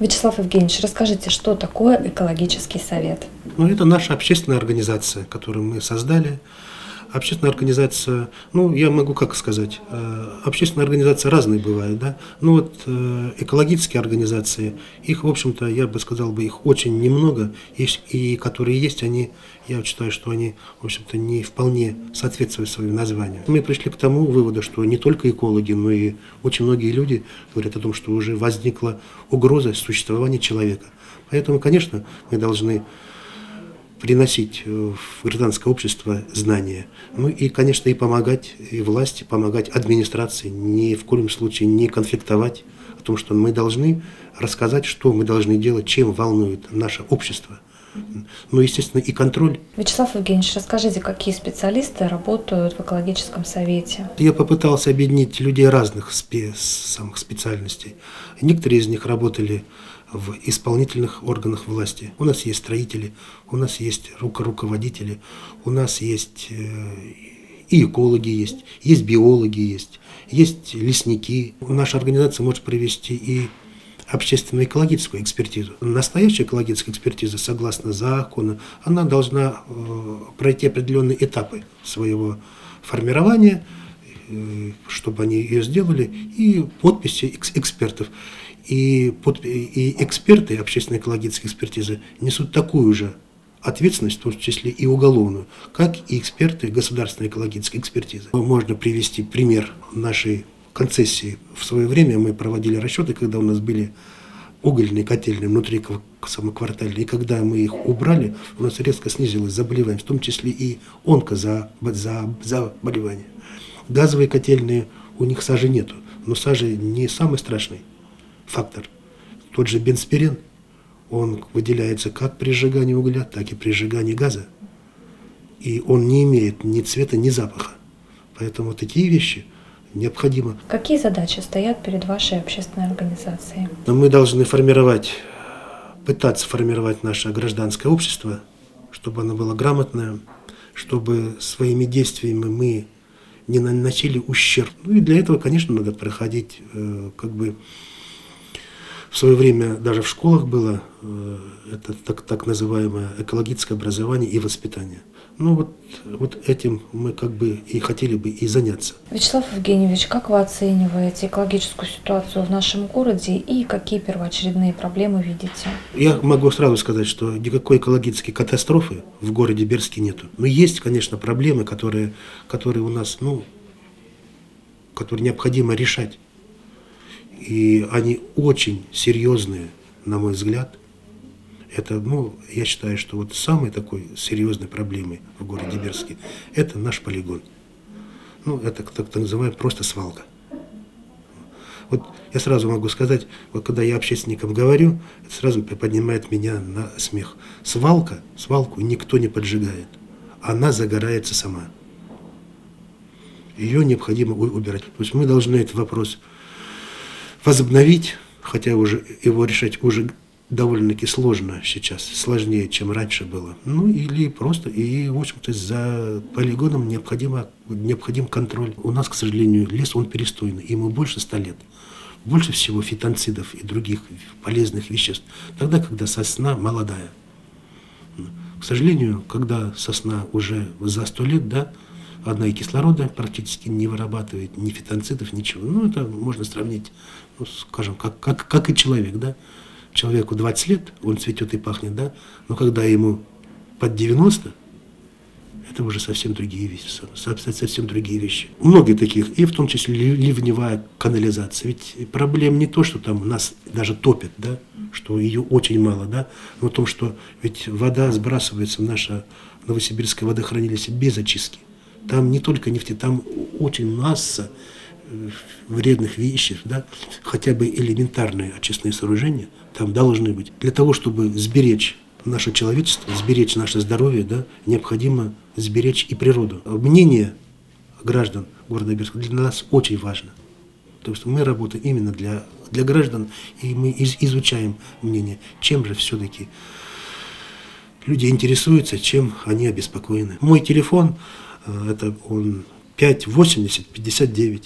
Вячеслав Евгеньевич, расскажите, что такое экологический совет? Ну, это наша общественная организация, которую мы создали. Общественная организация, ну, я могу как сказать, э, общественные организации разные бывают, да. Ну, вот э, экологические организации, их, в общем-то, я бы сказал бы, их очень немного, есть, и которые есть, они, я считаю, что они, в общем-то, не вполне соответствуют своему названию. Мы пришли к тому выводу, что не только экологи, но и очень многие люди говорят о том, что уже возникла угроза существования человека. Поэтому, конечно, мы должны приносить в гражданское общество знания. Ну и, конечно, и помогать и власти, помогать администрации, ни в коем случае не конфликтовать о том, что мы должны рассказать, что мы должны делать, чем волнует наше общество. Ну, естественно, и контроль. Вячеслав Евгеньевич, расскажите, какие специалисты работают в экологическом совете? Я попытался объединить людей разных спе самых специальностей. Некоторые из них работали в исполнительных органах власти. У нас есть строители, у нас есть руководители, у нас есть э, и экологи есть, есть биологи есть, есть лесники. Наша организация может провести и общественную экологическую экспертизу. Настоящая экологическая экспертиза, согласно закону, она должна э, пройти определенные этапы своего формирования, э, чтобы они ее сделали, и подписи экспертов. И, под, и эксперты общественной экологической экспертизы несут такую же ответственность, в том числе и уголовную, как и эксперты государственной экологической экспертизы. Можно привести пример нашей концессии. В свое время мы проводили расчеты, когда у нас были угольные котельные внутри самоквартальные, и когда мы их убрали, у нас резко снизилось заболевание, в том числе и онко за, за, заболевание. Газовые котельные, у них сажи нету, но сажи не самый страшный фактор. Тот же бенспирен, он выделяется как при сжигании угля, так и при сжигании газа. И он не имеет ни цвета, ни запаха. Поэтому такие вещи необходимо. Какие задачи стоят перед вашей общественной организацией? Мы должны формировать, пытаться формировать наше гражданское общество, чтобы оно было грамотное, чтобы своими действиями мы не наносили ущерб. Ну и для этого, конечно, надо проходить э, как бы в свое время даже в школах было э, это так, так называемое экологическое образование и воспитание. Ну вот, вот этим мы как бы и хотели бы и заняться. Вячеслав Евгеньевич, как вы оцениваете экологическую ситуацию в нашем городе и какие первоочередные проблемы видите? Я могу сразу сказать, что никакой экологической катастрофы в городе Берске нету. Но есть, конечно, проблемы, которые, которые у нас, ну, которые необходимо решать. И они очень серьезные, на мой взгляд. Это, ну, я считаю, что вот самой такой серьезной проблемой в городе Берске – это наш полигон. Ну, это так, так называемая просто свалка. Вот я сразу могу сказать, вот когда я общественникам говорю, это сразу поднимает меня на смех. Свалка, свалку никто не поджигает. Она загорается сама. Ее необходимо убирать. То есть мы должны этот вопрос возобновить, хотя уже его решать уже довольно-таки сложно сейчас, сложнее, чем раньше было. Ну или просто, и в общем-то за полигоном необходимо, необходим контроль. У нас, к сожалению, лес, он перестойный, ему больше ста лет. Больше всего фитонцидов и других полезных веществ. Тогда, когда сосна молодая. К сожалению, когда сосна уже за сто лет, да, она и кислорода практически не вырабатывает, ни фитонцидов, ничего. Ну, это можно сравнить, ну, скажем, как, как, как и человек, да. Человеку 20 лет, он цветет и пахнет, да, но когда ему под 90, это уже совсем другие вещи, совсем другие вещи. Многие таких, и в том числе ливневая канализация. Ведь проблема не то, что там нас даже топит, да, что ее очень мало, да, но в том, что ведь вода сбрасывается в наше Новосибирское водохранилище без очистки. Там не только нефти, там очень масса э, вредных веществ, да, хотя бы элементарные очистные сооружения там должны быть. Для того, чтобы сберечь наше человечество, сберечь наше здоровье, да, необходимо сберечь и природу. Мнение граждан города Берска для нас очень важно. То есть мы работаем именно для, для граждан, и мы из, изучаем мнение, чем же все-таки люди интересуются, чем они обеспокоены. Мой телефон это он 5,80, 59.